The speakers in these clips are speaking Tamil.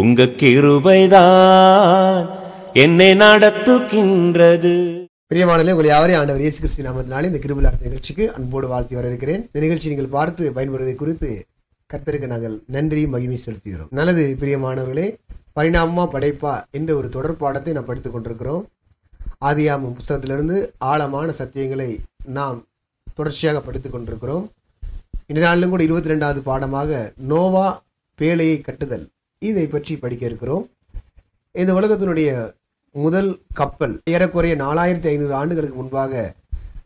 உங்க கிருபைதான் என்னை நடத்துகின்றது. பிரியமானலே உங்களை யாவரையும் ஆண்டவர் இயேசு கிறிஸ்து நாமத்தினாலே இந்த கிருபிலார் நிகழ்ச்சிக்கு அன்போடு வாழ்த்தி வரவேற்கிறேன். இந்த நிகழ்ச்சி நீங்கள் பார்த்து பயன்படுவதை குறித்து கர்த்தருக்கு நாங்கள் நன்றி மகிமை செலுத்துகிறோம். நல்லது பிரியமானவர்களே பரிணாமமா படைப்பா என்ற ஒரு தொடர் பாடத்தை நாம் படித்துக் கொண்டிருக்கிறோம். ஆதியாமம் புஸ்தகத்திலிருந்து ஆழமான சத்தியங்களை நாம் தொடர்ச்சியாக படித்துக் கொண்டிருக்கிறோம். இந்த நாளிலும் கூட இருபத்தி ரெண்டாவது பாடமாக நோவா பேழையை கட்டுதல். இதை பற்றி படிக்க இருக்கிறோம். இந்த உலகத்தினுடைய முதல் கப்பல் ஏறக்குறைய நாலாயிரத்தி ஐநூறு ஆண்டுகளுக்கு முன்பாக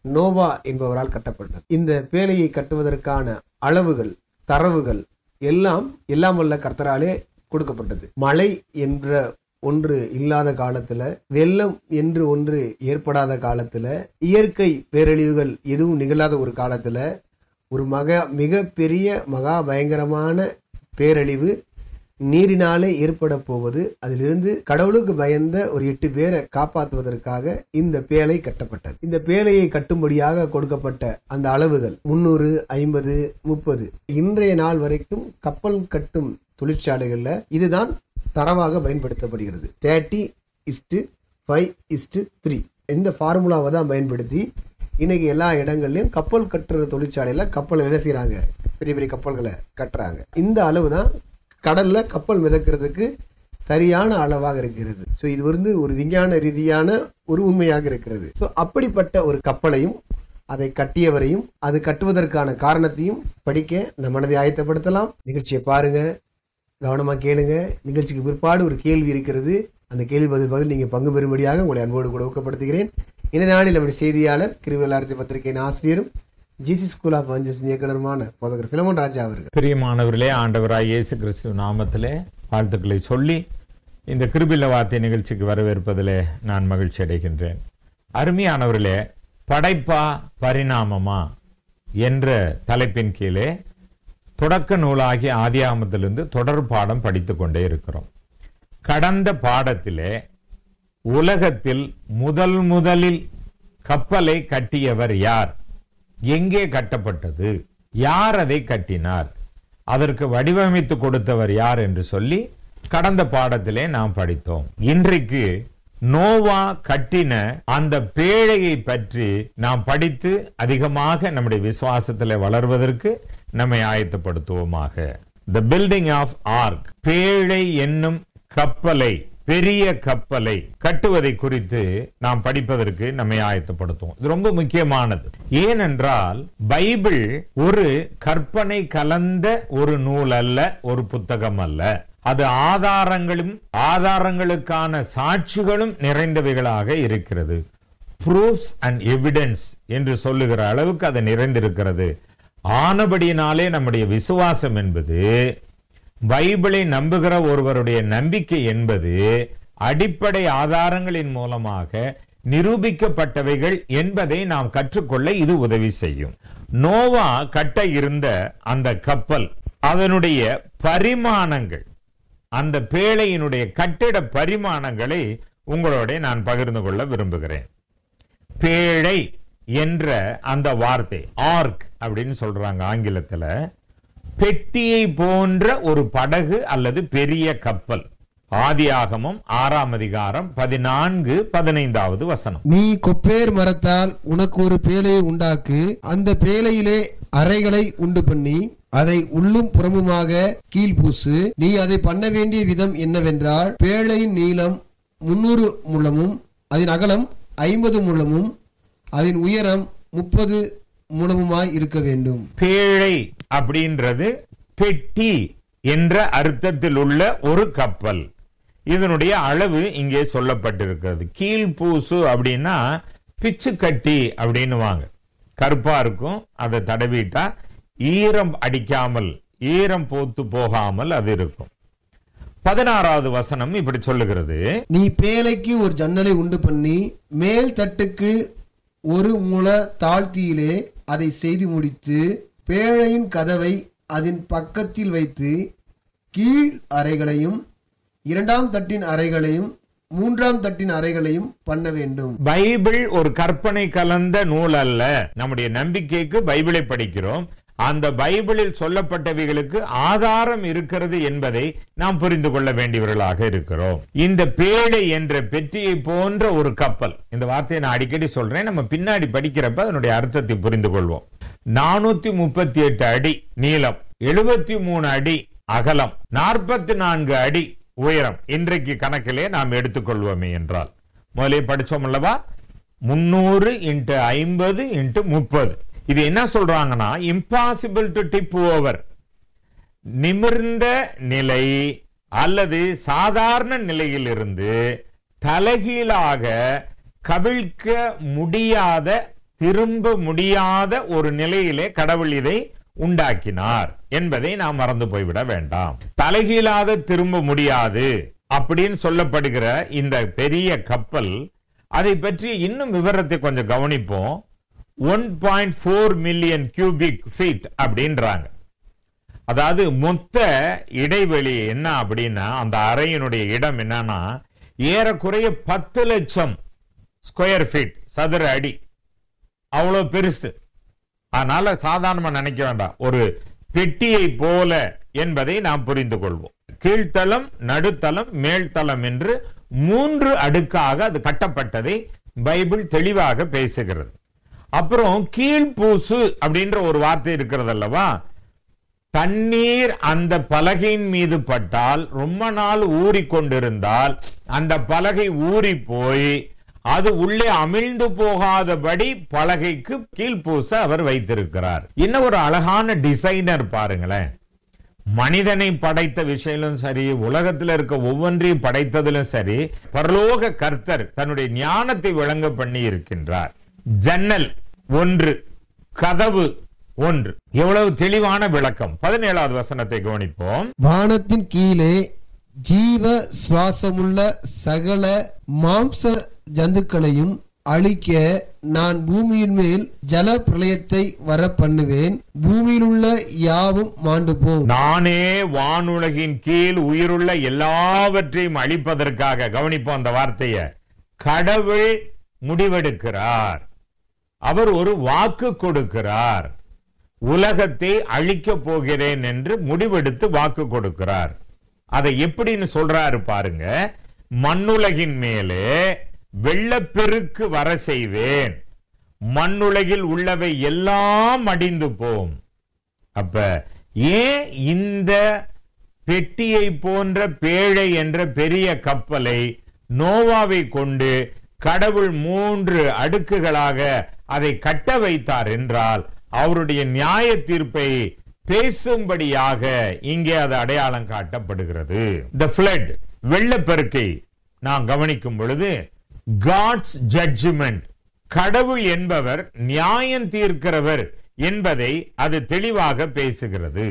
நோவா என்பவரால் கட்டப்பட்டது. இந்த பேழையை கட்டுவதற்கான அளவுகள் தரவுகள் எல்லாம் எல்லாம் வல்ல கர்த்தராலே கொடுக்கப்பட்டது. மழை என்ற ஒன்று இல்லாத காலத்துல வெள்ளம் என்று ஒன்று ஏற்படாத காலத்துல இயற்கை பேரழிவுகள் எதுவும் நிகழாத ஒரு காலத்துல ஒரு மக மிகப்பெரிய மகா பயங்கரமான பேரழிவு நீரினாலே ஏற்பட போவது அதிலிருந்து கடவுளுக்கு பயந்த ஒரு எட்டு பேரை காப்பாற்றுவதற்காக இந்த பேழை கட்டப்பட்டது. இந்த பேலையை கட்டும்படியாக கொடுக்கப்பட்ட அந்த அளவுகள் முன்னூறு ஐம்பது முப்பது. இன்றைய நாள் வரைக்கும் கப்பல் கட்டும் தொழிற்சாலைகளில் இதுதான் தரவாக பயன்படுத்தப்படுகிறது. Thirty is to five is to three. இந்த ஃபார்முலாவை தான் பயன்படுத்தி இன்னைக்கு எல்லா இடங்கள்லையும் கப்பல் கட்டுற தொழிற்சாலையில் கப்பல் என்ன செய்கிறாங்க பெரிய பெரிய கப்பல்களை கட்டுறாங்க. இந்த அளவு தான் கடலில் கப்பல் மிதக்கிறதுக்கு சரியான அளவாக இருக்கிறது. ஸோ இது வந்து ஒரு விஞ்ஞான ரீதியான ஒரு உண்மையாக இருக்கிறது. ஸோ அப்படிப்பட்ட ஒரு கப்பலையும் அதை கட்டியவரையும் அது கட்டுவதற்கான காரணத்தையும் படிக்க நம் மனதை ஆயத்தப்படுத்தலாம். நிகழ்ச்சியை பாருங்க கவனமாக கேளுங்க. நிகழ்ச்சிக்கு பிற்பாடு ஒரு கேள்வி இருக்கிறது. அந்த கேள்வி பதில் பதில் நீங்கள் பங்கு பெறும்படியாக உங்களை அன்போடு கூட ஊக்கப்படுத்துகிறேன். இந்த நாளில் நம்முடைய செய்தியாளர் கிருவலார்த்தி பத்திரிகையின் ஆசிரியரும் ஜிசி ஸ்கூல் ஆஃப் அஞ்சஸ் இயக்குனருமான போதகர் பிலமோன் ராஜா அவர்கள். பிரியமானவர்களே ஆண்டவராய் இயேசு கிறிஸ்துவ நாமத்திலே வாழ்த்துக்களை சொல்லி இந்த கிருபில வார்த்தை நிகழ்ச்சிக்கு வரவேற்பதிலே நான் மகிழ்ச்சி அடைகின்றேன். அருமையானவர்களே படைப்பா பரிணாமமா என்ற தலைப்பின் கீழே தொடக்க நூலாகிய ஆதியாமத்திலிருந்து தொடர் பாடம் படித்து கொண்டே இருக்கிறோம். கடந்த பாடத்திலே உலகத்தில் முதல் முதலில் கப்பலை கட்டியவர் யார்? எங்கே கட்டப்பட்டது? யார் அதை கட்டினார்? அதற்கு வடிவமைத்து கொடுத்தவர் யார் என்று சொல்லி கடந்த பாடத்திலே நாம் படித்தோம். இன்றைக்கு நோவா கட்டின அந்த பேழையை பற்றி நாம் படித்து அதிகமாக நம்முடைய விசுவாசத்தில் வளர்வதற்கு நம்மை ஆயத்தப்படுத்துவோமாக. த பில்டிங் ஆஃப் ஆர்க் பேழை என்னும் கப்பலை பெரிய கப்பலை கட்டுவதை குறித்து நாம் படிப்பதற்கு நம்மை ஆயத்தப்படுத்துவோம். இது ரொம்ப முக்கியமானது. ஏனென்றால் பைபிள் ஒரு கற்பனை கலந்த ஒரு நூல் அல்ல ஒரு புத்தகம் அல்ல. அது ஆதாரங்களும் ஆதாரங்களுக்கான சாட்சிகளும் நிறைந்தவைகளாக இருக்கிறது. ப்ரூஃப்ஸ் அண்ட் எவிடன்ஸ் என்று சொல்லுகிற அளவுக்கு அது நிறைந்திருக்கிறது. ஆனபடியினாலே நம்முடைய விசுவாசம் என்பது பைபிளை நம்புகிற ஒருவருடைய நம்பிக்கை என்பது அடிப்படை ஆதாரங்களின் மூலமாக நிரூபிக்கப்பட்டவைகள் என்பதை நாம் கற்றுக்கொள்ள இது உதவி செய்யும். நோவா கட்ட இருந்த அந்த கப்பல் அதனுடைய பரிமாணங்கள் அந்த பேழையினுடைய கட்டிட பரிமாணங்களை உங்களோட நான் பகிர்ந்து கொள்ள விரும்புகிறேன். பேழை என்ற அந்த வார்த்தை ஆர்க் அப்படின்னு சொல்றாங்க ஆங்கிலத்துல. பெட்டியை போன்ற ஒரு படகு அல்லது பெரிய கப்பல். ஆதியாகமம் ஆறாம் அதிகாரம் பதினான்கு பதினைந்தாவது வசனம். நீ கொப்பேர் மரத்தால் உனக்கு ஒரு பேழையை உண்டாக்கு அந்த பேழையிலே அறைகளை உண்டு பண்ணி அதை உள்ளும் புறமுமாக கீழ்பூசு நீ அதை பண்ண வேண்டிய விதம் என்னவென்றால் பேழையின் நீளம் முன்னூறு முழமும் அதன் அகலம் ஐம்பது முழமும் அதன் உயரம் முப்பது முழமுமாய் இருக்க வேண்டும். பேழை அப்படின்றது பெட்டி என்ற அர்த்தத்தில் உள்ள ஒரு கப்பல். இதனுடைய அளவு இங்கே சொல்லப்பட்டிருக்கிறது. கீழ்பூசு அப்படின்னா பிச்சு கட்டி அப்படின்னுவாங்க. கருப்பா இருக்கும் அதை தடவிட்டா ஈரம் அடிக்காமல் ஈரம் போத்து போகாமல் அது இருக்கும். பதினாறாவது வசனம் இப்படி சொல்லுகிறது. நீ பேழைக்கு ஒரு ஜன்னலை உண்டு பண்ணி மேல் தட்டுக்கு ஒரு முழ தாழ்த்தியிலே அதை செய்து முடித்து பேழையின் கதவை அதன் பக்கத்தில் வைத்து கீழ் அறைகளையும் இரண்டாம் தட்டின் அறைகளையும் மூன்றாம் தட்டின் அறைகளையும் பண்ண வேண்டும். பைபிள் ஒரு கற்பனை கலந்த நூல் அல்ல. நம்முடைய நம்பிக்கைக்கு பைபிளை படிக்கிறோம். அந்த பைபிளில் சொல்லப்பட்டவைகளுக்கு ஆதாரம் இருக்கிறது என்பதை நாம் புரிந்து கொள்ள வேண்டியவர்களாக இருக்கிறோம். இந்த பேழை என்ற பெட்டியை போன்ற ஒரு கப்பல் இந்த வார்த்தையை நான் அடிக்கடி சொல்றேன் நம்ம பின்னாடி படிக்கிறப்ப அதனுடைய அர்த்தத்தை புரிந்து கொள்வோம். நானூத்தி முப்பத்தி எட்டு அடி நீளம் எழுபத்தி மூணு அடி அகலம் நாற்பத்தி நான்கு அடி உயரம். இன்றைக்கு கணக்கிலே நாம் எடுத்துக்கொள்வோமே என்றால். முதலே படிச்சோம் அல்லவா? முன்னூறு இன்ட்டு ஐம்பது இன்ட்டு முப்பது. இது என்ன சொல்றாங்கன்னா இம்பாசிபிள் டு டிப் ஓவர் நிமிர்ந்த நிலை அல்லது சாதாரண நிலையிலிருந்து தலைகீழாக கவிழ்க்க முடியாத திரும்ப முடியாத ஒரு நிலையிலே கடவுள் இதை உண்டாக்கினார் என்பதை நாம் மறந்து போய்விட வேண்டாம். தலைகீழாத திரும்ப முடியாது அப்படின்னு சொல்லப்படுகிற இந்த பெரிய கப்பல் அதை பற்றி இன்னும் விவரத்தை கொஞ்சம் கவனிப்போம். One point four million cubic feet அப்படின்றாங்க. அதாவது மொத்த இடைவெளி என்ன அப்படின்னா அந்த அறையினுடைய இடம் என்னன்னா ஏறக்குறைய பத்து லட்சம் ஸ்கொயர் ஃபீட் சதுர அடி. அவ்வளோ பெருசு. அதனால சாதாரணமாக நினைக்க வேண்டாம். ஒரு பெட்டியை போல என்பதை நாம் புரிந்து கொள்வோம். கீழ்த்தளம் நடுத்தளம் மேல்தளம் என்று மூன்று அடுக்காக அது கட்டப்பட்டதை பைபிள் தெளிவாக பேசுகிறது. அப்புறம் கீழ்பூசு அப்படின்ற ஒரு வார்த்தை இருக்கிறது அல்லவா தண்ணீர் அந்த பலகையின் மீது பட்டால் ரொம்ப நாள் ஊறி கொண்டிருந்தால் அந்த பலகை ஊறி போய் அது உள்ளே அமிழ்ந்து போகாதபடி பலகைக்கு கீழ்பூச அவர் வைத்திருக்கிறார். என்ன ஒரு அழகான டிசைனர் பாருங்களேன். மனிதனை படைத்த விஷயத்திலும் சரி உலகத்தில் இருக்க ஒவ்வொன்றையும் படைத்ததிலும் சரி பரலோக கர்த்தர் தன்னுடைய ஞானத்தை விளங்க பண்ணி இருக்கின்றார் ஜன்னல் ஒன்று கதவு ஒன்று. எவ்வளவு தெளிவான விளக்கம். பதினேழாவது வசனத்தை கவனிப்போம். வானத்தின் கீழே ஜீவ சுவாசமுள்ள சகல மாம்ச ஜந்துக்களையும் அழிக்க நான் பூமியின் மேல் ஜல பிரளயத்தை வர பண்ணுவேன் பூமியில் உள்ள யாவும் மாண்டு போம் நானே வானுலகின் கீழ் உயிருள்ள எல்லாவற்றையும் அழிப்பதற்காக கவனிப்போம் அந்த வார்த்தைய. கடவுள் முடிவெடுக்கிறார். அவர் ஒரு வாக்கு கொடுக்கிறார். உலகத்தை அழிக்கப் போகிறேன் என்று முடிவெடுத்து வாக்கு கொடுக்கிறார். அதை எப்படின்னு சொல்றாரு பாருங்க. மண்ணுலகின் மேலே வெள்ளப்பெருக்கு வர செய்வேன். மண்ணுலகில் உள்ளவை எல்லாம் அடிந்து போம். அப்ப ஏன் இந்த பெட்டியை போன்ற பேழை என்ற பெரிய கப்பலை நோவாவை கொண்டு கடவுள் மூன்று அடுக்குகளாக அதை கட்ட வைத்தார் என்றால் அவருடைய நியாய தீர்ப்பை பேசும்படியாக இங்கே அது அடையாளம் காட்டப்படுகிறது. த பிளட் வெள்ளப்பெருக்கை நாம் கவனிக்கும் பொழுது காட்ஸ் ஜட்ஜ்மெண்ட் கடவுள் என்பவர் நியாயம் தீர்க்கிறவர் என்பதை அது தெளிவாக பேசுகிறது.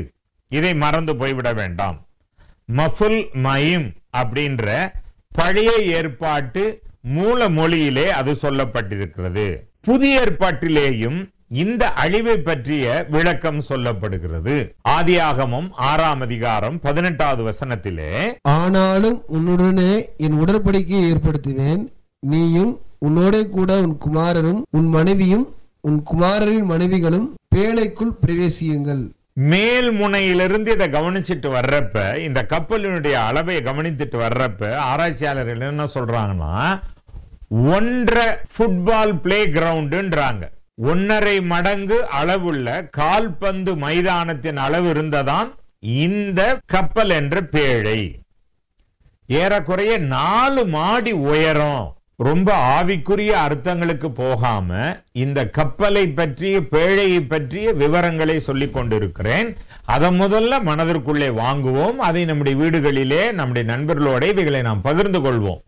இதை மறந்து போய்விட வேண்டாம். மஃபுல் மயிம் அப்படின்ற பழைய ஏற்பாட்டு மூல மொழியிலே அது சொல்லப்பட்டிருக்கிறது. புதிய ஏற்பாட்டிலேயும் இந்த அழிவை பற்றிய விளக்கம் சொல்லப்படுகிறது. ஆதியாகமம் ஆறாம் அதிகாரம் பதினெட்டாவது வசனத்திலே ஆனாலும் உன்னுடனே என் உடன்படிக்கையை ஏற்படுத்துவேன் நீயும் உன்னோட கூட உன் குமாரரும் உன் மனைவியும் உன் குமாரரின் மனைவிகளும் பேழைக்குள் பிரவேசியுங்கள். மேல் முனையிலிருந்து இதை கவனிச்சிட்டு வர்றப்ப இந்த கப்பலினுடைய அளவை கவனித்துட்டு வர்றப்ப ஆராய்ச்சியாளர்கள் என்ன சொல்றாங்கன்னா ஒன்றரை ஃபுட்பால் பிளே கிரவுண்டுன்றாங்க ஒன்னரை மடங்கு அளவுள்ள கால்பந்து மைதானத்தின் அளவு இருந்ததான் இந்த கப்பல் என்ற பேழை. ஏறக்குறைய நாலு மாடி உயரம். ரொம்ப ஆவிக்குரிய அர்த்தங்களுக்கு போகாம இந்த கப்பலை பற்றிய பேழையை பற்றிய விவரங்களை சொல்லிக் கொண்டிருக்கிறேன். அதை முதல்ல மனதிற்குள்ளே வாங்குவோம். அதை நம்முடைய வீடுகளிலே நம்முடைய நண்பர்களோட இவைகளை நாம் பகிர்ந்து கொள்வோம்.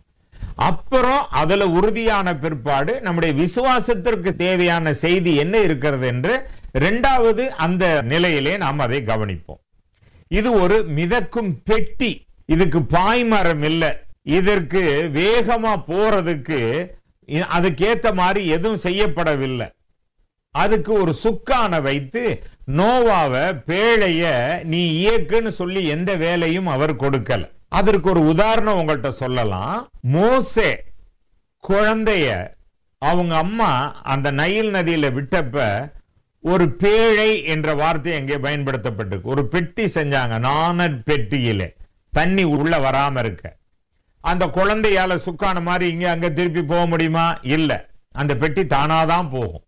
அப்புறம் அதுல உறுதியான பிற்பாடு நம்முடைய விசுவாசத்திற்கு தேவையான செய்தி என்ன இருக்கிறது என்று இரண்டாவது அந்த நிலையிலே நாம் அதை கவனிப்போம். இது ஒரு மிதக்கும் பெட்டி. இதுக்கு பாய்மரம் இல்லை. இதற்கு வேகமா போறதுக்கு அதுக்கேத்த மாதிரி எதுவும் செய்யப்படவில்லை. அதுக்கு ஒரு சுக்கான வைத்து நோவாவை பேழைய நீ இயக்குன்னு சொல்லி எந்த வேலையும் அவர் கொடுக்கல. அதற்கு ஒரு உதாரணம் உங்கள்கிட்ட சொல்லலாம். மோசே குழந்தைய அவங்க அம்மா அந்த நைல் நதியில விட்டப்ப ஒரு பேழை என்ற வார்த்தை அங்கே பயன்படுத்தப்பட்டிருக்கு. ஒரு பெட்டி செஞ்சாங்க நாணற் பெட்டியிலே. தண்ணி உள்ள வராம இருக்க. அந்த குழந்தையால சுக்கான மாதிரி இங்க அங்க திருப்பி போக முடியுமா? இல்ல. அந்த பெட்டி தானாதான் போகும்.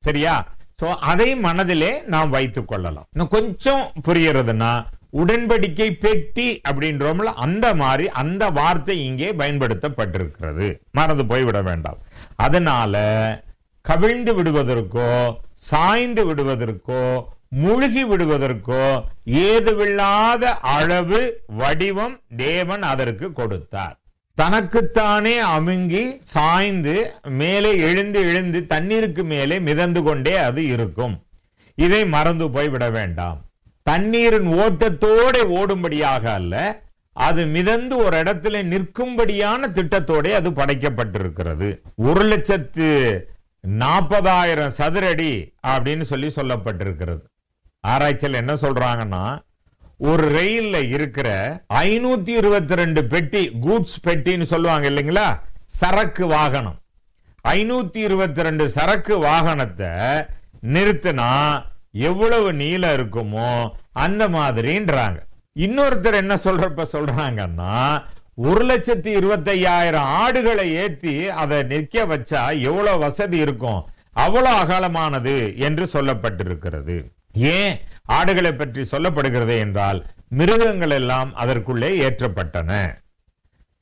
சரியா? சோ அதை மனதிலே நாம் வைத்துக் கொள்ளலாம். இன்னும் கொஞ்சம் புரியறதுன்னா உடன்படிக்கை பெட்டி அப்படின்றோம்ல அந்த மாதிரி அந்த வார்த்தை இங்கே பயன்படுத்தப்பட்டிருக்கிறது. மறந்து போய்விட வேண்டாம். அதனால கவிழ்ந்து விடுவதற்கோ சாய்ந்து விடுவதற்கோ முழுகி விடுவதற்கோ ஏதுவில்லாத அளவு வடிவம் தேவன் அதற்கு கொடுத்தார். தனக்குத்தானே அமுங்கி சாய்ந்து மேலே எழுந்து எழுந்து தண்ணீருக்கு மேலே மிதந்து கொண்டே அது இருக்கும். இதை மறந்து போய் விட வேண்டாம். தண்ணீரின் ஓட்டத்தோட ஓடும்படியாக அல்ல அது மிதந்து ஒரு இடத்துல நிற்கும்படியான திட்டத்தோட அது படைக்கப்பட்டிருக்கிறது. ஒரு லட்சத்து நாற்பதாயிரம் சதுரடி அப்படின்னு சொல்லி சொல்லப்பட்டிருக்கிறது. ஆராய்ச்சியில் என்ன சொல்றாங்கன்னா ஒரு ரயில்ல இருக்கிற ஐநூத்தி இருபத்தி ரெண்டு பெட்டி கூட்ஸ் பெட்டின்னு சொல்லுவாங்க இல்லைங்களா? சரக்கு வாகனம். ஐநூத்தி இருபத்தி ரெண்டு சரக்கு வாகனத்தை நிறுத்தினா எவ்வளவு நீளம் இருக்குமோ அந்த மாதிரின்றாங்க. இன்னொருத்தர் என்ன சொல்றப்ப சொல்றாங்கன்னா ஒரு லட்சத்தி இருபத்தையாயிரம் ஆடுகளை ஏத்தி அதை நிற்க வச்சா எவ்வளவு வசதி இருக்கும்? அவ்வளவு அகலமானது என்று சொல்லப்பட்டிருக்கிறது. ஏன் ஆடுகளை பற்றி சொல்லப்படுகிறது என்றால் மிருகங்கள் எல்லாம் அதற்குள்ளே ஏற்றப்பட்டன.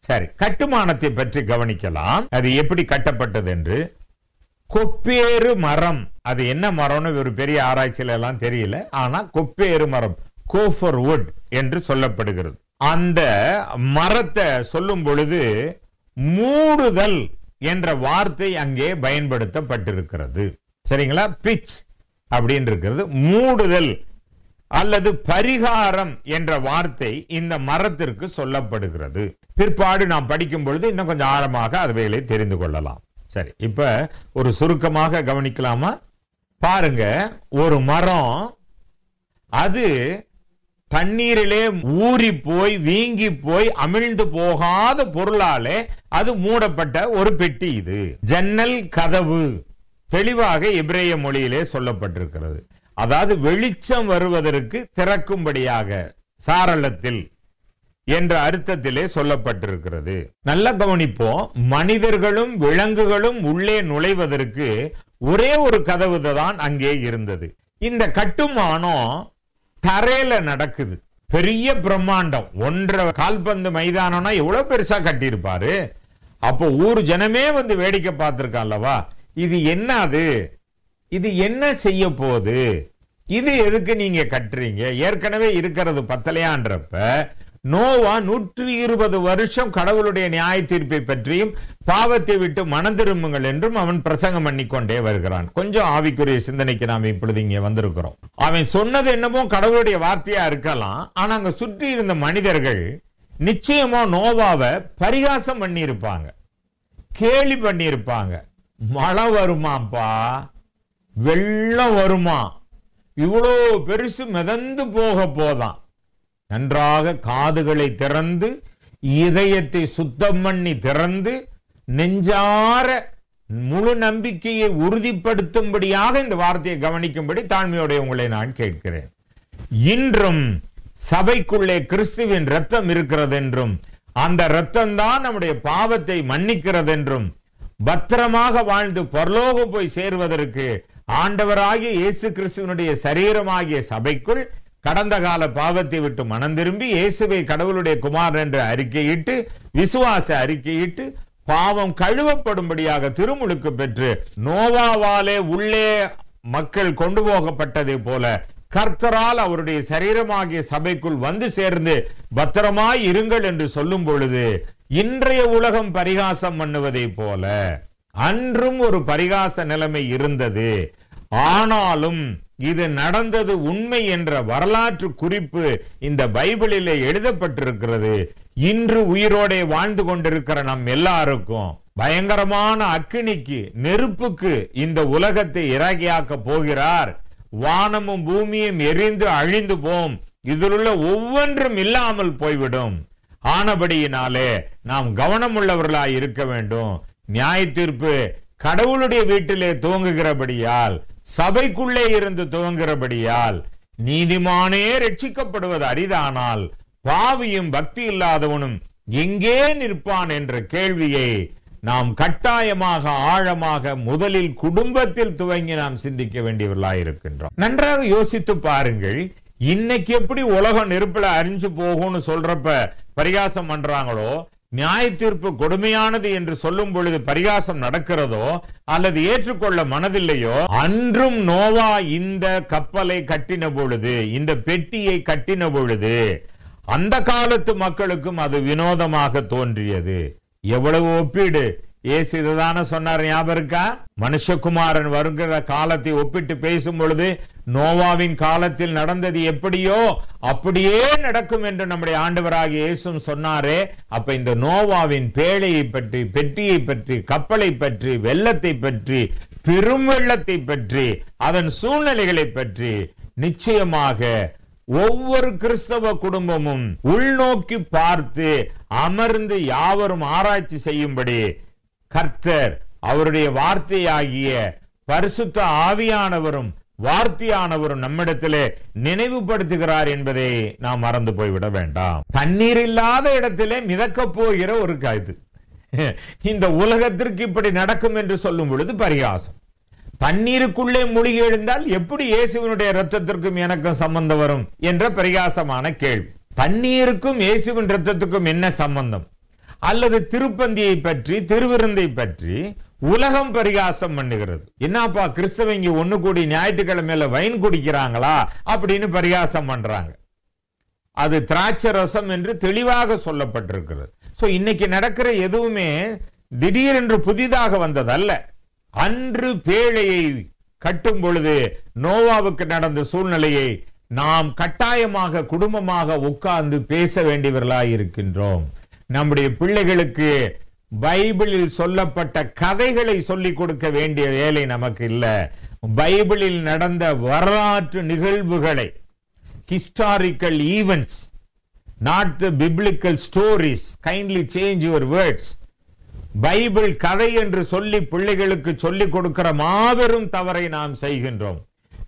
சரி கட்டுமானத்தை பற்றி கவனிக்கலாம். அது எப்படி கட்டப்பட்டது என்று கொப்பேறு மரம். அது என்ன மரம்னு ஒரு பெரிய ஆராய்ச்சியில எல்லாம் தெரியல. ஆனா கொப்பேறு மரம் கோஃபர் வுட் என்று சொல்லப்படுகிறது. அந்த மரத்தை சொல்லும் பொழுது மூடுதல் என்ற வார்த்தை அங்கே பயன்படுத்தப்பட்டிருக்கிறது. சரிங்களா? பிச் அப்படின்னு இருக்கிறது. மூடுதல் அல்லது பரிகாரம் என்ற வார்த்தை இந்த மரத்திற்கு சொல்லப்படுகிறது. பிற்பாடு நாம் படிக்கும் பொழுது இன்னும் கொஞ்சம் ஆழமாக அதுவைகளை தெரிந்து கொள்ளலாம். சரி இப்ப ஒரு சுருக்கமாக கவனிக்கலாமா? பாருங்க ஒரு மரம் அது தண்ணீரிலே ஊறி போய் வீங்கி போய் அமிழ்ந்து போகாத பொருளாலே அது மூடப்பட்ட ஒரு பெட்டி இது. ஜன்னல் கதவு தெளிவாக இப்ரேய மொழியிலே சொல்லப்பட்டிருக்கிறது. அதாவது வெளிச்சம் வருவதற்கு திறக்கும்படியாக சாரளத்தில் என்ற அர்த்தத்திலே சொல்லப்பட்டிருக்கிறது. நல்ல கவனிப்போம் மனிதர்களும் விலங்குகளும் உள்ளே நுழைவதற்கு ஒரே ஒரு கதவு தான் அங்கே இருந்தது. இந்த கட்டுமானம் தரையில நடக்குது. பெரிய பிரம்மாண்டம். ஒன்றரை கால்பந்து மைதானம்னா எவ்வளவு பெருசா கட்டியிருப்பாரு? அப்போ ஊர் ஜனமே வந்து வேடிக்கை பார்த்திருக்கான்லவா இது என்ன அது இது என்ன செய்ய போகுது? இது எதுக்கு நீங்க கட்டுறீங்க? ஏற்கனவே இருக்கிறது பத்தலையான்றப்ப நோவா நூற்றி இருபது வருஷம் கடவுளுடைய நியாய தீர்ப்பை பற்றியும் பாவத்தை விட்டு மனம் திரும்புங்கள் என்றும் அவன் பிரசங்கம் பண்ணிக்கொண்டே வருகிறான். கொஞ்சம் ஆவிக்குரிய சிந்தனைக்கு நாம் இப்பொழுது இங்கே வந்திருக்கிறோம். அவன் சொன்னது என்னமோ கடவுளுடைய வார்த்தையா இருக்கலாம். ஆனா அங்க சுற்றி இருந்த மனிதர்கள் நிச்சயமா நோவாவை பரிகாசம் பண்ணியிருப்பாங்க. கேலி பண்ணியிருப்பாங்க. மழை வருமாப்பா? வெள்ளம் வருமா? இவ்வளோ பெருசு மிதந்து போக போதான். நன்றாக காதுகளை திறந்து இதயத்தை சுத்தம் பண்ணி திறந்து நெஞ்சார முழு நம்பிக்கையை உறுதிப்படுத்தும்படியாக இந்த வார்த்தையை கவனிக்கும்படி தாழ்மையோடைய உங்களை நான் கேட்கிறேன். இன்றும் சபைக்குள்ளே கிறிஸ்துவின் ரத்தம் இருக்கிறது என்றும் அந்த ரத்தம் தான் நம்முடைய பாவத்தை மன்னிக்கிறது என்றும் பத்திரமாக வாழ்ந்து பரலோகம் போய் சேர்வதற்கு ஆண்டவராகிய இயேசு கிறிஸ்துவனுடைய சரீரமாகிய சபைக்குள் கடந்த கால பாவத்தை விட்டு மனம் திரும்பி இயேசுவை கடவுளுடைய குமாரன் என்று அறிக்கையிட்டு விசுவாச அறிக்கையிட்டு பாவம் கழுவப்படும்படியாக திருமுழுக்கு பெற்று நோவாவாலே உள்ளே மக்கள் கொண்டு போகப்பட்டதை போல கர்த்தரால் அவருடைய சரீரமாகிய சபைக்குள் வந்து சேர்ந்து பத்திரமாய் இருங்கள் என்று சொல்லும் பொழுது இன்றைய உலகம் பரிகாசம் பண்ணுவதை போல அன்றும் ஒரு பரிகாச நிலைமை இருந்தது. ஆனாலும் இது நடந்தது உண்மை என்ற வரலாற்று குறிப்பு இந்த பைபிளிலே எழுதப்பட்டிருக்கிறது. இன்று உயிரோடே வாழ்ந்து கொண்டிருக்கிற நம் எல்லாருக்கும் பயங்கரமான அக்கினிக்கு நெருப்புக்கு இந்த உலகத்தை இறகியாக்க போகிறார். வானமும் பூமியும் எரிந்து அழிந்து போம். இதிலுள்ள ஒவ்வொன்றும் இல்லாமல் போய்விடும். ஆனபடியினாலே நாம் கவனமுள்ளவர்களாய் இருக்க வேண்டும். நியாய தீர்ப்பு கடவுளுடைய வீட்டிலே துவங்குகிறபடியால் சபைக்குள்ளே இருந்து துவங்குகிறபடியால் நீதிமானே ரட்சிக்கப்படுவது அரிதானால் பாவியும் பக்தி இல்லாதவனும் எங்கே நிற்பான் என்ற கேள்வியை நாம் கட்டாயமாக ஆழமாக முதலில் குடும்பத்தில் துவங்கி நாம் சிந்திக்க வேண்டியவர்களாய் இருக்கின்றோம். நன்றாக யோசித்து பாருங்கள் இன்னைக்கு எப்படி உலகம் நெருப்புல அரிஞ்சு போகும்னு சொல்றப்ப பரிகாசம் பண்றாங்களோ நியாய தீர்ப்பு கொடுமையானது என்று சொல்லும் பொழுது பரிகாசம் நடக்கிறதோ அல்லது ஏற்றுக்கொள்ள மனதில்லையோ அன்றும் நோவா இந்த கப்பலை கட்டின பொழுது இந்த பெட்டியை கட்டின பொழுது அந்த காலத்து மக்களுக்கும் அது வினோதமாக தோன்றியது. எவ்வளவு ஒப்பீடு? இயேசு இதுதான சொன்னார் ஞாபகம் இருக்கா? மனுஷகுமாரன் வருகிற காலத்தை ஒப்பிட்டு பேசும் பொழுது நோவாவின் காலத்தில் நடந்தது எப்படியோ அப்படியே நடக்கும் என்று நம்முடைய ஆண்டவராக இயேசும் சொன்னாரே. அப்ப இந்த நோவாவின் பேழையை பற்றி பெட்டியை பற்றி கப்பலை பற்றி வெள்ளத்தை பற்றி பெரும் வெள்ளத்தை பற்றி அதன் சூழ்நிலைகளை பற்றி நிச்சயமாக ஒவ்வொரு கிறிஸ்தவ குடும்பமும் உள்நோக்கி பார்த்து அமர்ந்து யாவரும் ஆராய்ச்சி செய்யும்படி கர்த்தர் அவருடைய வார்த்தையாகிய பரிசுத்த ஆவியானவரும் வார்த்தையானவரும் நம்மிடத்திலே நினைவுபடுத்துகிறார் என்பதை நாம் மறந்து போய்விட வேண்டாம். தண்ணீர் இல்லாத இடத்திலே மிதக்க போகிற ஒரு கருத்து. இந்த உலகத்திற்கு இப்படி நடக்கும் என்று சொல்லும் பொழுது பரிகாசம். தண்ணீருக்குள்ளே மூழ்கி எழுந்தால் எப்படி இயேசுவினுடைய ரத்தத்திற்கும் எனக்கும் சம்பந்தம் வரும் என்ற பரிகாசமான கேள்வி. தண்ணீருக்கும் இயேசுவின் ரத்தத்துக்கும் என்ன சம்பந்தம்? அல்லது திருப்பந்தியை பற்றி திருவிருந்தை பற்றி உலகம் பரிகாசம் பண்ணுகிறது. என்னப்பா கிறிஸ்தவங்க ஒண்ணு கூடி ஞாயிற்றுக்கிழமையில வைன் குடிக்கிறாங்களா அப்படின்னு பரிகாசம் பண்றாங்க. அது திராட்சை ரசம் என்று தெளிவாக சொல்லப்பட்டிருக்கிறது. சோ இன்னைக்கு நடக்கிற எதுவுமே திடீரென்று புதிதாக வந்ததல்ல. அன்று பேழையை கட்டும் பொழுது நோவாவுக்கு நடந்த சூழ்நிலையை நாம் கட்டாயமாக குடும்பமாக உட்கார்ந்து பேச வேண்டியவர்களாய் இருக்கின்றோம் நம்முடைய பிள்ளைகளுக்கு பைபிளில் சொல்லப்பட்ட கதைகளை சொல்லிக் கொடுக்க வேண்டிய வேலை நமக்கு இல்ல. பைபிளில் நடந்த வரலாற்று நிகழ்வுகளை historical events not the biblical stories kindly change your words Bible கதை என்று சொல்லி பிள்ளைகளுக்கு சொல்லிக் கொடுக்கிற மாபெரும் தவறை நாம் செய்கின்றோம்.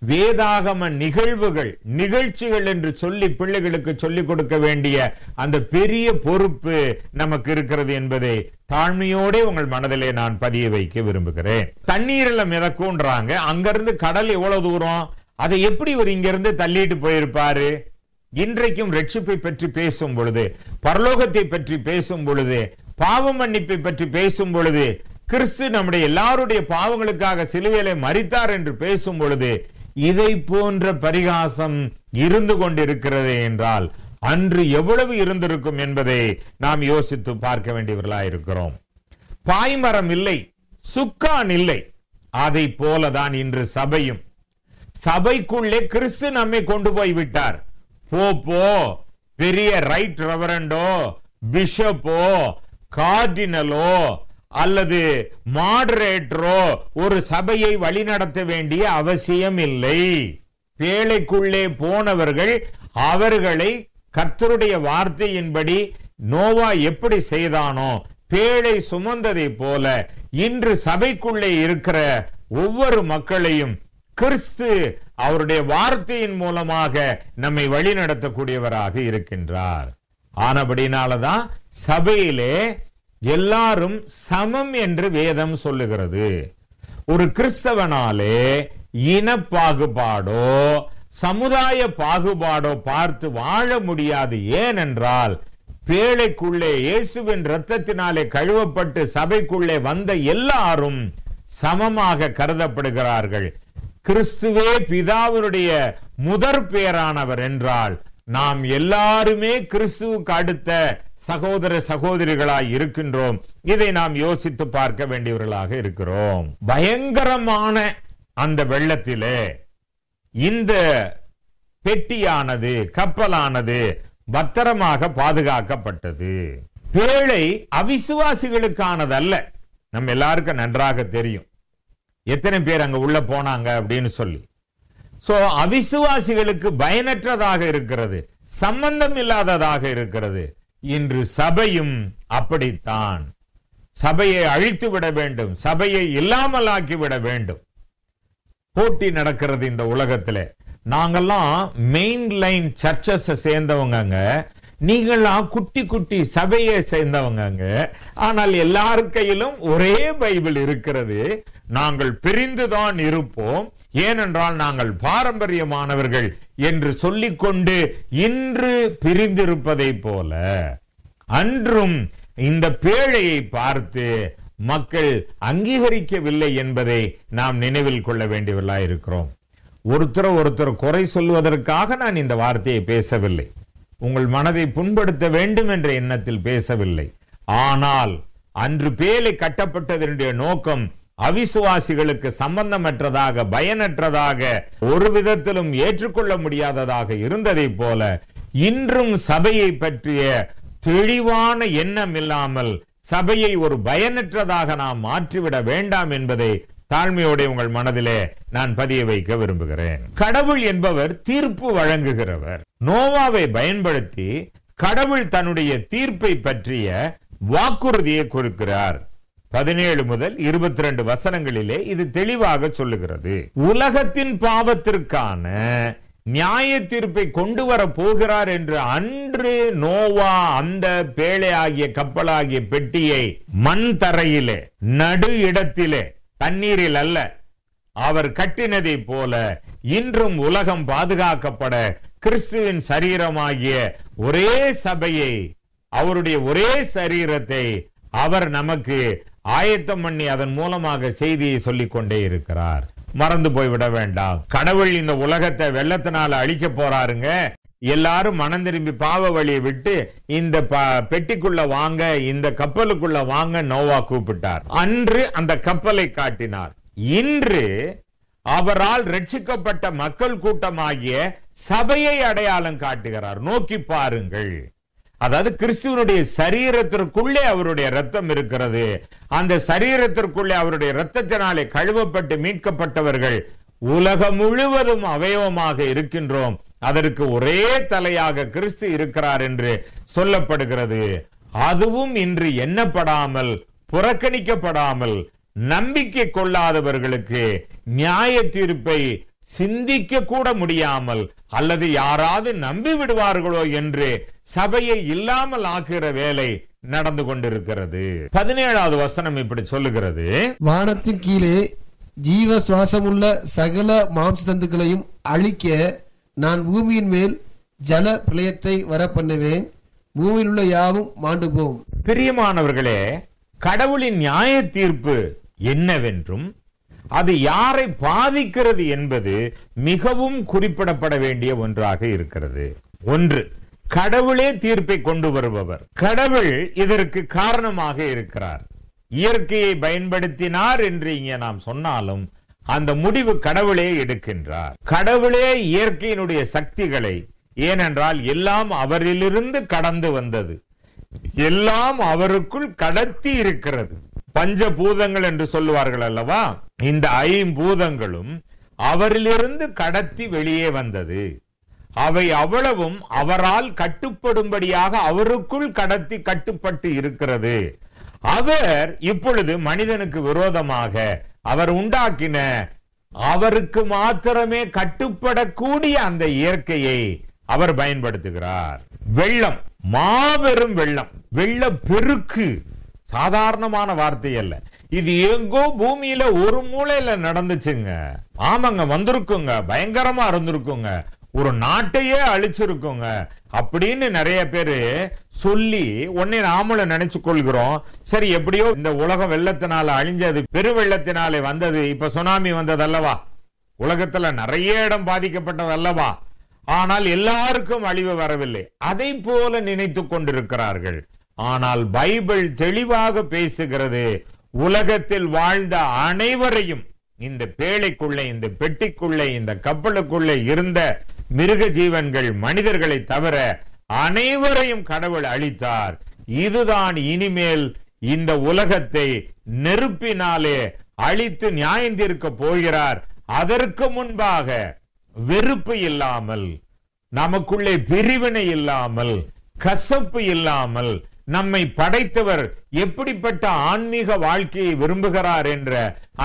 வேதாகம நிகழ்வுகள் நிகழ்ச்சிகள் என்று சொல்லி பிள்ளைகளுக்கு சொல்லிக் கொடுக்க வேண்டிய அந்த பெரிய பொறுப்பு நமக்கு இருக்கிறது என்பதை தாழ்மையோட உங்கள் மனதிலே நான் பதிய வைக்க விரும்புகிறேன். தண்ணீரில் மிதக்கும்ன்றாங்க. அங்கிருந்து கடல் எவ்வளவு தூரம்? அதை எப்படி ஒரு இங்கிருந்து தள்ளிட்டு போயிருப்பாரு? இன்றைக்கும் ரட்சிப்பை பற்றி பேசும் பொழுது பரலோகத்தை பற்றி பேசும் பொழுது பாவ மன்னிப்பை பற்றி பேசும் பொழுது கிறிஸ்து நம்முடைய எல்லாருடைய பாவங்களுக்காக சிலுவையில மறித்தார் என்று பேசும் பொழுது இதை போன்ற பரிகாசம் இருந்து கொண்டிருக்கிறது என்றால் அன்று எவ்வளவு இருந்திருக்கும் என்பதை நாம் யோசித்து பார்க்க வேண்டியவர்களாய் இருக்கிறோம். பாய்மரம் இல்லை சுக்கான் இல்லை. அதை போலதான் இன்று சபையும். சபைக்குள்ளே கிறிஸ்து நம்மை கொண்டு போய் விட்டார். போ போ பெரிய ரைட் ரெவரண்டோ பிஷப்போ கார்டினலோ அல்லது மாடரேட்டரோ ஒரு சபையை வழிநடத்த வேண்டிய அவசியம் இல்லை பேழைக்குள்ளே போனவர்கள் அவர்களை கர்த்தருடைய வார்த்தையின்படி நோவா எப்படி செய்தானோ பேழை சுமந்ததை போல இன்று சபைக்குள்ளே இருக்கிற ஒவ்வொரு மக்களையும் கிறிஸ்து அவருடைய வார்த்தையின் மூலமாக நம்மை வழிநடத்தக்கூடியவராக இருக்கின்றார். ஆனபடினாலதான் சபையிலே எல்லாரும் சமம் என்று வேதம் சொல்லுகிறது. ஒரு கிறிஸ்தவனாலே இன பாகுபாடோ சமுதாய பாகுபாடோ பார்த்து வாழ முடியாது. ஏனென்றால் பேழைக்குள்ளே இயேசுவின் ரத்தத்தினாலே கழுவப்பட்டு சபைக்குள்ளே வந்த எல்லாரும் சமமாக கருதப்படுகிறார்கள். கிறிஸ்துவே பிதாவினுடைய முதற் பேரானவர் என்றால் நாம் எல்லாருமே கிறிஸ்துவுக்கு அடுத்த சகோதர சகோதரிகளாய் இருக்கின்றோம். இதை நாம் யோசித்து பார்க்க வேண்டியவர்களாக இருக்கிறோம். பயங்கரமான அந்த வெள்ளத்திலே இந்த பெட்டியானது கப்பலானது பத்திரமாக பாதுகாக்கப்பட்டது. பேழை அவிசுவாசிகளுக்கானதல்ல. நம்ம எல்லாருக்கும் நன்றாக தெரியும். எத்தனை பேர் அங்க உள்ள போனாங்க அப்படின்னு சொல்லி. சோ அவிசுவாசிகளுக்கு பயனற்றதாக இருக்கிறது. சம்பந்தம் இல்லாததாக இருக்கிறது. இன்று சபையும் அப்படித்தான். சபையை அழித்து விட வேண்டும். சபையை இல்லாமலாக்கி விட வேண்டும். போட்டி நடக்கிறது இந்த உலகத்துல. நாங்கெல்லாம் மெயின் லைன் சர்ச்சஸ் சேர்ந்தவங்க நீங்களாம் குட்டி குட்டி சபையை சேர்ந்தவங்க ஆனால் எல்லார் கையிலும் ஒரே பைபிள் இருக்கிறது. நாங்கள் பிரிந்துதான் இருப்போம். ஏனென்றால் நாங்கள் பாரம்பரியமானவர்கள் என்று சொல்லிக்கொண்டு இன்று பிரிந்திருப்பதை போல. அன்றும் இந்த பேழையை பார்த்து மக்கள் அங்கீகரிக்கவில்லை என்பதை நாம் நினைவில் கொள்ள வேண்டியவர்களாக இருக்கிறோம் ஒருத்தர் ஒருத்தர் குறை சொல்வதற்காக நான் இந்த வார்த்தையை பேசவில்லை. உங்கள் மனதை புண்படுத்த வேண்டும் என்ற எண்ணத்தில் பேசவில்லை. ஆனால் அன்று பேலை கட்டப்பட்டதனுடைய நோக்கம் அவிசுவாசிகளுக்கு சம்பந்தமற்றதாக பயனற்றதாக ஒரு விதத்திலும் ஏற்றுக்கொள்ள முடியாததாக இருந்ததை போல இன்றும் சபையை பற்றிய தெளிவான எண்ணம் இல்லாமல் சபையை ஒரு பயனற்றதாக நாம் மாற்றிவிட வேண்டாம் என்பதை தாழ்மையோட உங்கள் மனதிலே நான் பதிய வைக்க விரும்புகிறேன். கடவுள் என்பவர் தீர்ப்பு வழங்குகிறவர். நோவாவை பயன்படுத்தி கடவுள் தன்னுடைய தீர்ப்பை பற்றிய வாக்குறுதியை கொடுக்கிறார். பதினேழு முதல் இருபத்தி ரெண்டு வசனங்களிலே இது தெளிவாக சொல்லுகிறது. உலகத்தின் பாவத்திற்கான நியாய தீர்ப்பை கொண்டு வர போகிறார் என்று அன்று நோவா அந்த பேழை ஆகிய கப்பலாகிய பெட்டியை மண் தரையிலே நடு இடத்திலே தண்ணீரில் அல்ல. அவர் கட்டினதை போல இன்றும் உலகம் பாதுகாக்கப்பட கிறிஸ்துவின் சரீரமாகிய ஒரே சபையை அவருடைய ஒரே சரீரத்தை அவர் நமக்கு ஆயத்தம் பண்ணி அதன் மூலமாக செய்தியை சொல்லிக் கொண்டே இருக்கிறார். மறந்து போய்விட வேண்டாம். கடவுள் இந்த உலகத்தை வெள்ளத்தினால அழிக்க போறாருங்க. எல்லாரும் மனம் திரும்பி பாவ வழியை விட்டு இந்த ப- பெட்டிக்குள்ள வாங்க இந்த கப்பலுக்குள்ள வாங்க நோவா கூப்பிட்டார். அன்று அந்த கப்பலை காட்டினார். இன்று அவரால் ரட்சிக்கப்பட்ட மக்கள் கூட்டமாகிய சபையை அடையாளம் காட்டுகிறார். நோக்கி பாருங்கள். அதாவது கிறிஸ்துவனுடைய சரீரத்திற்குள்ளே அவருடைய ரத்தம் இருக்கிறது. அந்த சரீரத்திற்குள்ளே அவருடைய ரத்தத்தினாலே கழுவப்பட்டு மீட்கப்பட்டவர்கள் உலகம் முழுவதும் அவயவமாக இருக்கின்றோம். அதற்கு ஒரே தலையாக கிறிஸ்து இருக்கிறார் என்று சொல்லப்படுகிறது. அதுவும் இன்று எண்ணப்படாமல் புறக்கணிக்கப்படாமல் நம்பிக்கை கொள்ளாதவர்களுக்கு நியாய தீர்ப்பை சிந்திக்க கூட முடியாமல் அல்லது யாராவது நம்பி விடுவார்களோ என்று சபையை இல்லாமல் ஆக்குகிற வேலை நடந்து கொண்டிருக்கிறது. பதினேழாவது வசனம் இப்படி சொல்லுகிறது. வானத்தின் கீழே ஜீவ சுவாசமுள்ள சகல மாம்ச தந்துக்களையும் அழிக்க நான் பூமியின் மேல் ஜல பிரளயத்தை வர பண்ணுவேன் பூமியில் உள்ள யாவும் மாண்டு போம் பிரியமானவர்களே கடவுளின் நியாய தீர்ப்பு என்னவென்றும் அது யாரை பாதிக்கிறது என்பது மிகவும் குறிப்பிடப்பட வேண்டிய ஒன்றாக இருக்கிறது. ஒன்று கடவுளே தீர்ப்பை கொண்டு வருபவர். கடவுள் இதற்கு காரணமாக இருக்கிறார். இயற்கையை பயன்படுத்தினார் என்று இங்கே நாம் சொன்னாலும் அந்த முடிவு கடவுளே எடுக்கின்றார். கடவுளே இயற்கையினுடைய சக்திகளை ஏனென்றால் எல்லாம் அவரிலிருந்து கடந்து வந்தது. எல்லாம் அவருக்குள் கடத்தி இருக்கிறது. பஞ்ச பூதங்கள் என்று சொல்லுவார்கள் அல்லவா? இந்த ஐம்பூதங்களும் அவரிலிருந்து கடத்தி வெளியே வந்தது. அவை அவ்வளவும் அவரால் கட்டுப்படும்படியாக அவருக்குள் கடத்தி கட்டுப்பட்டு இருக்கிறது. அவர் இப்பொழுது மனிதனுக்கு விரோதமாக அவர் உண்டாக்கின அவருக்கு மாத்திரமே கட்டுப்படக்கூடிய அந்த இயற்கையை அவர் பயன்படுத்துகிறார். வெள்ளம் மாபெரும் வெள்ளம் வெள்ள பெருக்கு சாதாரணமான வார்த்தை அல்ல. இது எங்கோ பூமியில ஒரு மூலையில நடந்துச்சுங்க. ஆமாங்க வந்திருக்குங்க பயங்கரமா இருந்திருக்குங்க. ஒரு நாட்டையே அழிச்சிருக்குங்க. அப்படின்னு நிறைய பேரு சொல்லி உன்னை நாமளும் நினைச்சு கொள்கிறோம் சரி எப்படியோ இந்த உலகம் வெள்ளத்தினால அழிஞ்சது பெரு வெள்ளத்தினாலே வந்தது. இப்ப சுனாமி வந்தது அல்லவா உலகத்துல நிறைய இடம் பாதிக்கப்பட்டது அல்லவா ஆனால் எல்லாருக்கும் அழிவு வரவில்லை. அதை போல நினைத்து கொண்டிருக்கிறார்கள். ஆனால் பைபிள் தெளிவாக பேசுகிறது. உலகத்தில் வாழ்ந்த அனைவரையும் இந்த பேழைக்குள்ளே இந்த பெட்டிக்குள்ளே இந்த கப்பலுக்குள்ளே இருந்த மிருக ஜீவன்கள் மனிதர்களை தவிர அனைவரையும் கடவுள் அளித்தார் இதுதான் இனிமேல் இந்த உலகத்தை நெருப்பினாலே அழித்து நியாயந்திருக்க போகிறார். அதற்கு முன்பாக வெறுப்பு இல்லாமல் நமக்குள்ளே பிரிவினை இல்லாமல் கசப்பு இல்லாமல் நம்மை படைத்தவர் எப்படிப்பட்ட ஆன்மீக வாழ்க்கையை விரும்புகிறார் என்ற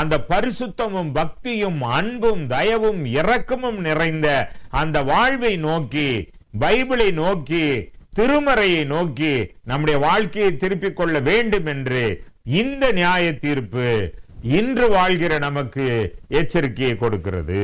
அந்த பரிசுத்தமும் பக்தியும் அன்பும் தயவும் இரக்கமும் நிறைந்த அந்த வாழ்வை நோக்கி பைபிளை நோக்கி திருமறையை நோக்கி நம்முடைய வாழ்க்கையை திருப்பிக் கொள்ள வேண்டும் என்று இந்த நியாய தீர்ப்பு இன்று வாழ்கிற நமக்கு எச்சரிக்கையை கொடுக்கிறது.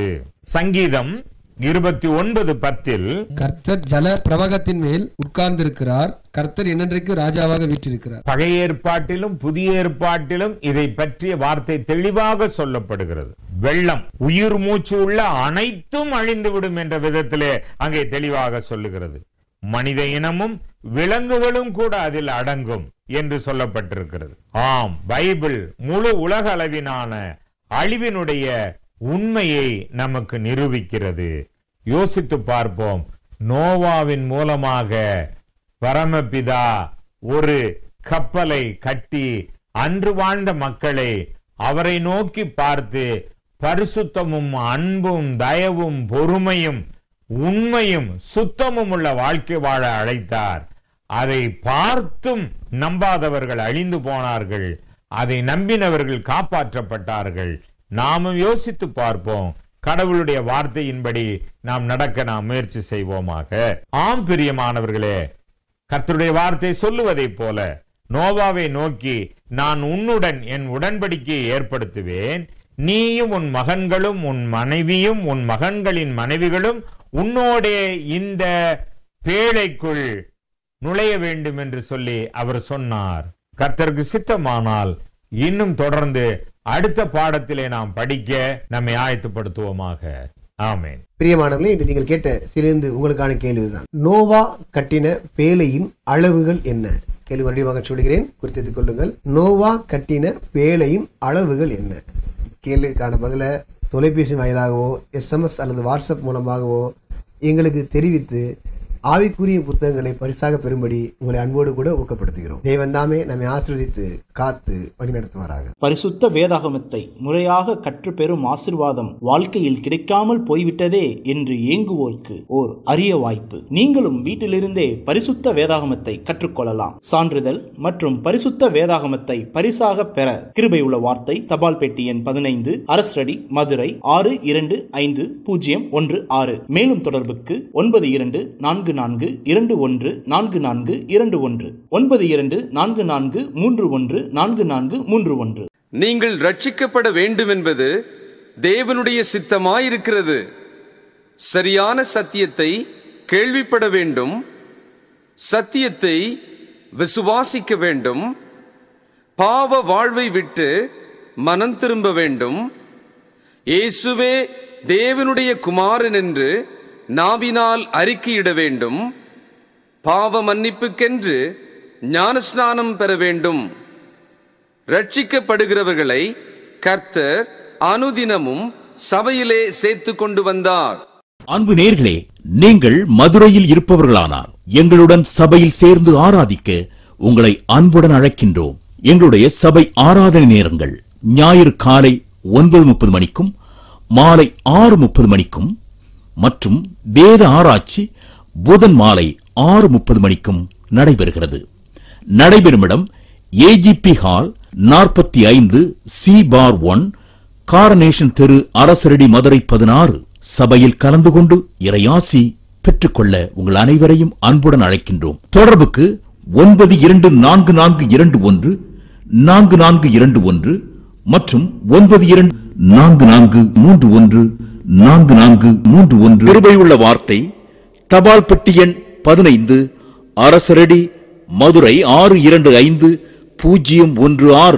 சங்கீதம் இருபத்தி ஒன்பது பத்தில் கர்த்தர் ஜல பிரவாகத்தின் மேல் உட்கார்ந்திருக்கிறார். கர்த்தர் என்னென்றைக்கு ராஜாவாக வீற்றிருக்கிறார். பழைய ஏற்பாட்டிலும் புதிய ஏற்பாட்டிலும் இதை பற்றிய வார்த்தை தெளிவாக சொல்லப்படுகிறது. வெள்ளம் உயிர் மூச்சு உள்ள அனைத்தும் அழிந்துவிடும் என்ற விதத்திலே அங்கே தெளிவாக சொல்லுகிறது. மனித இனமும் விலங்குகளும் கூட அதில் அடங்கும் என்று சொல்லப்பட்டிருக்கிறது. ஆம் பைபிள் முழு உலக அளவிலான அழிவினுடைய உண்மையை நமக்கு நிரூபிக்கிறது. யோசித்து பார்ப்போம். நோவாவின் மூலமாக பரமபிதா ஒரு கப்பலை கட்டி அன்று வாழ்ந்த மக்களை அவரை நோக்கி பார்த்து பரிசுத்தமும் அன்பும் தயவும் பொறுமையும் உண்மையும் சுத்தமும் உள்ள வாழ்க்கை வாழ அழைத்தார். அதை பார்த்தும் நம்பாதவர்கள் அழிந்து போனார்கள். அதை நம்பினவர்கள் காப்பாற்றப்பட்டார்கள். நாமும் யோசித்து பார்ப்போம். கடவுளுடைய வார்த்தையின்படி நாம் நடக்க நாம் முயற்சி செய்வோமாக. ஆம் பிரியமானவர்களே கர்த்தருடைய வார்த்தை சொல்லுவதைப் போல நோவாவை நோக்கி நான் உன்னுடன் என் உடன்படிக்கையை ஏற்படுத்துவேன். நீயும் உன் மகன்களும் உன் மனைவியும் உன் மகன்களின் மனைவிகளும் உன்னோடே இந்த பேழைக்குள் நுழைய வேண்டும் என்று சொல்லி அவர் சொன்னார். கர்த்தருக்கு சித்தமானால் இன்னும் தொடர்ந்து அடுத்த பாடத்திலே நாம் படிக்க நம்மை ஆயத்துப்படுத்துவோமாக. ஆமேன். பிரியமானவர்களே இப்போ நீங்கள் கேட்ட சிலிருந்து உங்களுக்கான கேள்விதான். நோவா கட்டின பேலையின் அளவுகள் என்ன? கேள்வி மறுபடியும் சொல்கிறேன் குறித்துக் கொள்ளுங்கள். நோவா கட்டின பேலையின் அளவுகள் என்ன? கேள்விக்கான பதில தொலைபேசி வாயிலாகவோ எஸ்எம்எஸ் அல்லது வாட்ஸ்அப் மூலமாகவோ எங்களுக்கு தெரிவித்து ஆவிக்குரிய புத்தகங்களை பரிசாக பெறும்படி உங்களை அன்போடு கூட ஊக்கப்படுத்துகிறோம். தேவன் தாமே நம்மை ஆசிர்வதித்து காத்து வழிநடத்துவாராக. பரிசுத்த வேதாகமத்தை முறையாக கற்றுப்பெறும் ஆசிர்வாதம் வாழ்க்கையில் கிடைக்காமல் போய்விட்டதே என்று ஏங்குவோருக்கு ஓர் அரிய வாய்ப்பு. நீங்களும் வீட்டிலிருந்தே பரிசுத்த வேதாகமத்தை கற்றுக்கொள்ளலாம். சான்றிதழ் மற்றும் பரிசுத்த வேதாகமத்தை பரிசாக பெற கிருபை உள்ள வார்த்தை தபால் பெட்டி எண் பதினைந்து அரசடி மதுரை ஆறு இரண்டு ஐந்து பூஜ்ஜியம் ஒன்று ஆறு. மேலும் தொடர்புக்கு ஒன்பது இரண்டு நான்கு நான்கு இரண்டு ஒன்று நான்கு நான்கு இரண்டு ஒன்று. ஒன்பது இரண்டு நான்கு நான்கு மூன்று ஒன்று நான்கு நான்கு மூன்று ஒன்று. நீங்கள் ரட்சிக்கப்பட வேண்டும் என்பது தேவனுடைய சித்தமாயிருக்கிறது. சரியான சத்தியத்தை கேள்விப்பட வேண்டும். சத்தியத்தை விசுவாசிக்க வேண்டும். பாவ வாழ்வை விட்டு மனம் திரும்ப வேண்டும். இயேசுவே தேவனுடைய குமாரன் என்று நாவினால் அறிக்கையிட வேண்டும். பாவ மன்னிப்புக்கென்று ஞானஸ்நானம் பெற வேண்டும். ரட்சிக்கப்படுகிறவர்களை கர்த்தர் அனுதினமும் சபையிலே சேர்த்து கொண்டு வந்தார். அன்பு நேர்களே நீங்கள் மதுரையில் இருப்பவர்களானார் எங்களுடன் சபையில் சேர்ந்து ஆராதிக்க உங்களை அன்புடன் அழைக்கின்றோம். எங்களுடைய சபை ஆராதனை நேரங்கள் ஞாயிறு காலை ஒன்பது முப்பது மணிக்கும் மாலை ஆறு முப்பது மணிக்கும் மற்றும் வேத ஆராய்ச்சி புதன் மாலை ஆறு முப்பது மணிக்கும் நடைபெறுகிறது. நடைபெறும் இடம் ஏஜிபி ஹால் நாற்பத்தி ஐந்து சி பார் ஒன் காரனேஷன் தெரு அரசரடி மதுரை பதினாறு சபையில் கலந்து கொண்டு இறையாசி பெற்றுக்கொள்ள உங்கள் அனைவரையும் அன்புடன் அழைக்கின்றோம். தொடர்புக்கு ஒன்பது இரண்டு நான்கு நான்கு இரண்டு ஒன்று நான்கு நான்கு இரண்டு ஒன்று மற்றும் ஒன்பது இரண்டு நான்கு நான்கு மூன்று ஒன்று நான்கு நான்கு மூன்று ஒன்று. கிருபையுள்ள வார்த்தை தபால் பெட்டி எண் பதினைந்து அரசரடி மதுரை ஆறு இரண்டு ஐந்து பூஜ்ஜியம் ஒன்று ஆறு.